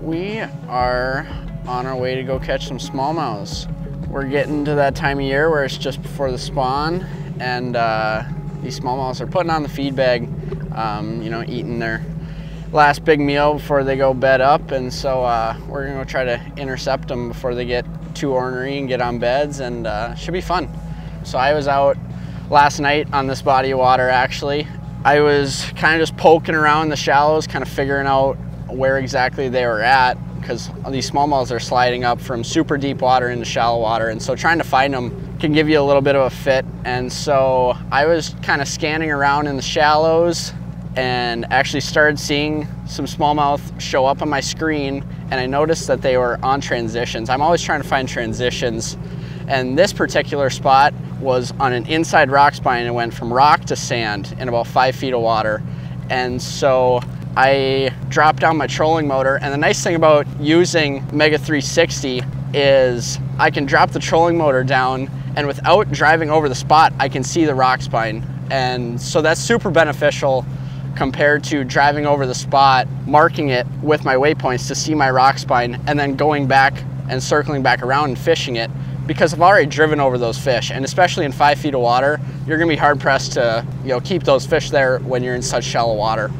We are on our way to go catch some smallmouths. We're getting to that time of year where it's just before the spawn and uh, these smallmouths are putting on the feed bag, um, you know, eating their last big meal before they go bed up. And so uh, we're gonna go try to intercept them before they get too ornery and get on beds and uh, should be fun. So I was out last night on this body of water actually. I was kind of just poking around the shallows, kind of figuring out where exactly they were at because these smallmouths are sliding up from super deep water into shallow water. And so trying to find them can give you a little bit of a fit. And so I was kind of scanning around in the shallows and actually started seeing some smallmouth show up on my screen and I noticed that they were on transitions. I'm always trying to find transitions and this particular spot was on an inside rock spine and went from rock to sand in about five feet of water. And so I dropped down my trolling motor and the nice thing about using Mega 360 is I can drop the trolling motor down and without driving over the spot, I can see the rock spine. And so that's super beneficial compared to driving over the spot, marking it with my waypoints to see my rock spine, and then going back and circling back around and fishing it because I've already driven over those fish. And especially in five feet of water, you're gonna be hard pressed to you know, keep those fish there when you're in such shallow water.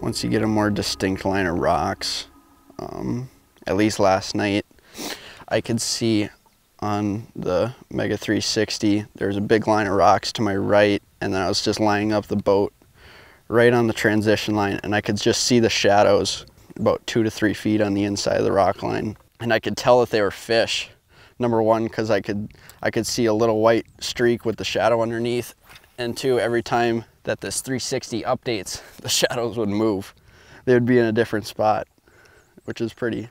Once you get a more distinct line of rocks, um, at least last night, I could see on the Mega 360, there's a big line of rocks to my right, and then I was just lining up the boat right on the transition line and I could just see the shadows about two to three feet on the inside of the rock line. And I could tell that they were fish. Number one, because I could, I could see a little white streak with the shadow underneath. And two, every time that this 360 updates, the shadows would move. They would be in a different spot, which is pretty,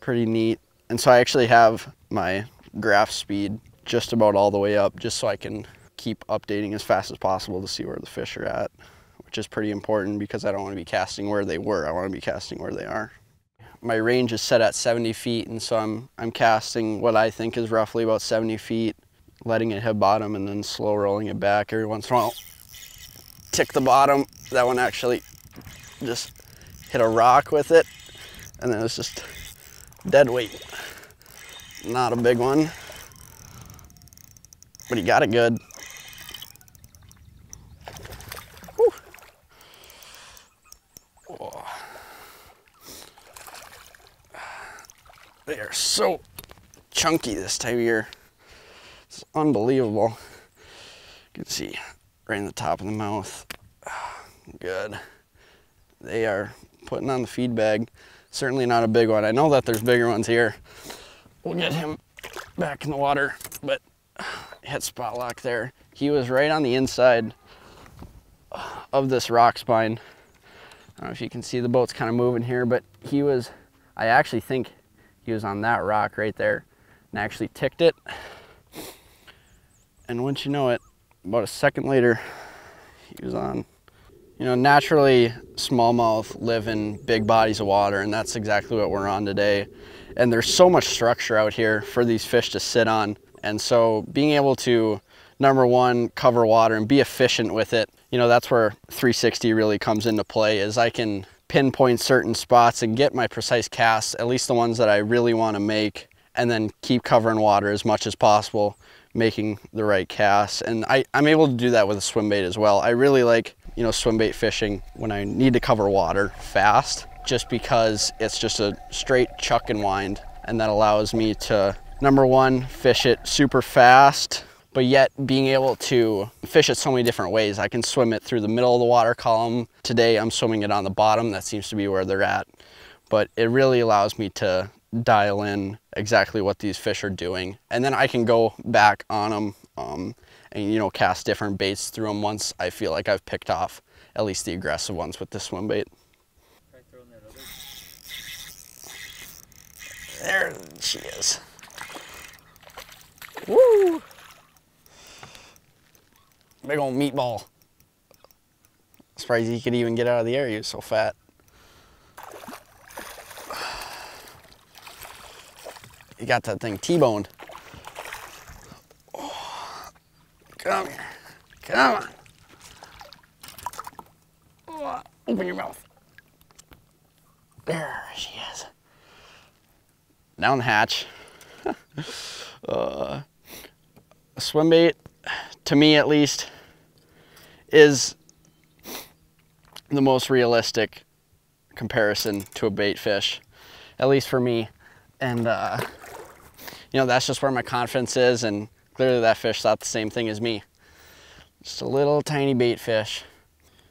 pretty neat. And so I actually have my graph speed just about all the way up just so I can keep updating as fast as possible to see where the fish are at which is pretty important because I don't want to be casting where they were. I want to be casting where they are. My range is set at 70 feet, and so I'm, I'm casting what I think is roughly about 70 feet, letting it hit bottom and then slow rolling it back every once in a while. Tick the bottom. That one actually just hit a rock with it, and then it's just dead weight. Not a big one, but he got it good. They are so chunky this time of year. It's unbelievable. You can see right in the top of the mouth. Good. They are putting on the feed bag. Certainly not a big one. I know that there's bigger ones here. We'll get him back in the water, but hit spot lock there. He was right on the inside of this rock spine. I don't know if you can see the boat's kind of moving here, but he was, I actually think he was on that rock right there and actually ticked it. And once you know it, about a second later, he was on. You know, naturally, smallmouth live in big bodies of water, and that's exactly what we're on today. And there's so much structure out here for these fish to sit on. And so being able to, number one, cover water and be efficient with it, you know, that's where 360 really comes into play is I can pinpoint certain spots and get my precise casts, at least the ones that I really want to make, and then keep covering water as much as possible, making the right casts. And I, I'm able to do that with a swim bait as well. I really like, you know, swim bait fishing when I need to cover water fast, just because it's just a straight chuck and wind. And that allows me to, number one, fish it super fast, but yet being able to fish it so many different ways. I can swim it through the middle of the water column. Today I'm swimming it on the bottom. That seems to be where they're at. But it really allows me to dial in exactly what these fish are doing. And then I can go back on them um, and, you know, cast different baits through them once I feel like I've picked off at least the aggressive ones with the swim bait. There she is. Woo! Big old meatball. Surprised he could even get out of the air, he was so fat. He got that thing T-boned. Oh, come here, come on. Oh, open your mouth. There she is. Down the hatch. uh, a swim bait, to me at least, is the most realistic comparison to a bait fish, at least for me. And, uh, you know, that's just where my confidence is. And clearly that fish thought the same thing as me. Just a little tiny bait fish.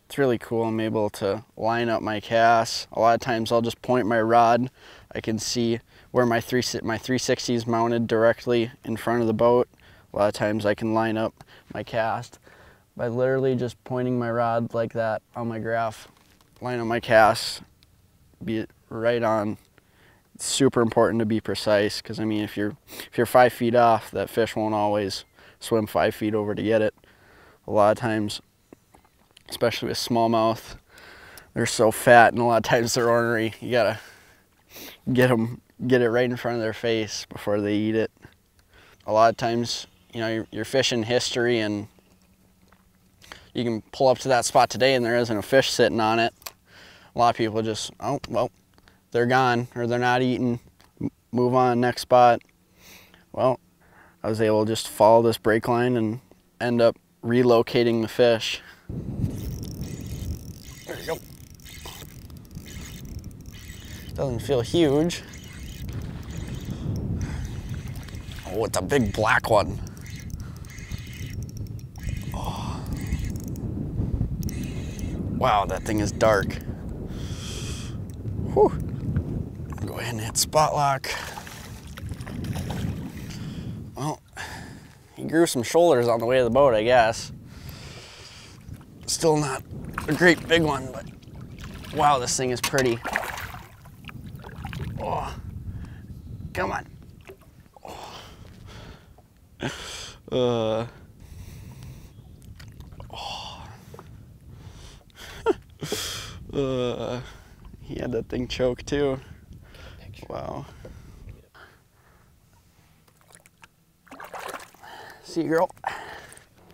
It's really cool. I'm able to line up my cast. A lot of times I'll just point my rod. I can see where my, three, my 360 is mounted directly in front of the boat. A lot of times I can line up my cast by literally just pointing my rod like that on my graph. Line up my cast, be it right on. It's super important to be precise because I mean if you're if you're five feet off, that fish won't always swim five feet over to get it. A lot of times especially with smallmouth. They're so fat and a lot of times they're ornery. You gotta get them, get it right in front of their face before they eat it. A lot of times, you know, you're, you're fishing history and you can pull up to that spot today and there isn't a fish sitting on it. A lot of people just, oh, well, they're gone or they're not eating, move on, next spot. Well, I was able to just follow this break line and end up relocating the fish. There you go. Doesn't feel huge. Oh, it's a big black one. Oh. Wow, that thing is dark. Whew. And hit spot lock. Well, he grew some shoulders on the way to the boat, I guess. Still not a great big one, but wow, this thing is pretty. Oh, come on. Oh. Uh. Oh. uh. He had that thing choke too. See, girl.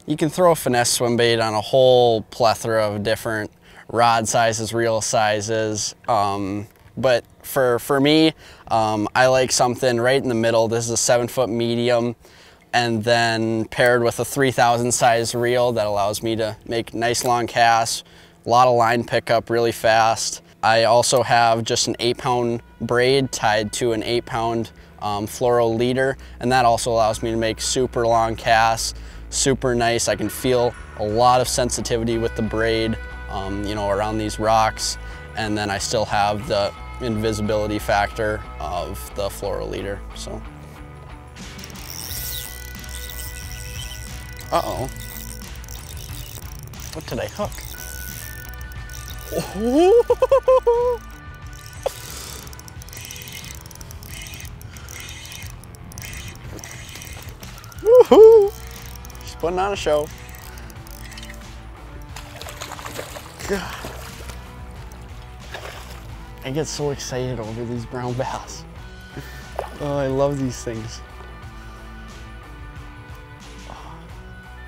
You can throw a finesse swim bait on a whole plethora of different rod sizes, reel sizes. Um, but for, for me, um, I like something right in the middle. This is a seven foot medium and then paired with a 3000 size reel that allows me to make nice long casts, a lot of line pickup really fast. I also have just an eight pound braid tied to an eight pound um, fluoro leader and that also allows me to make super long casts super nice. I can feel a lot of sensitivity with the braid, um, you know, around these rocks. And then I still have the invisibility factor of the fluoro leader, so. Uh-oh. What did I hook? Woohoo! She's putting on a show. God. I get so excited over these brown bass. Oh, I love these things.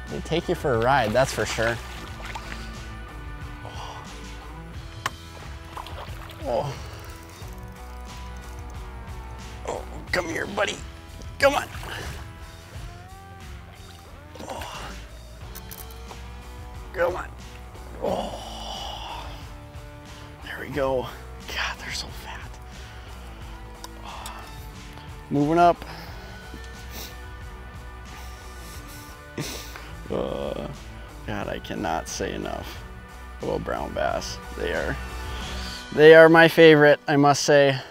They take you for a ride, that's for sure. Come here, buddy. Come on. Come on. Oh. There we go. God, they're so fat. Oh. Moving up. uh, God, I cannot say enough about brown bass. They are, they are my favorite, I must say.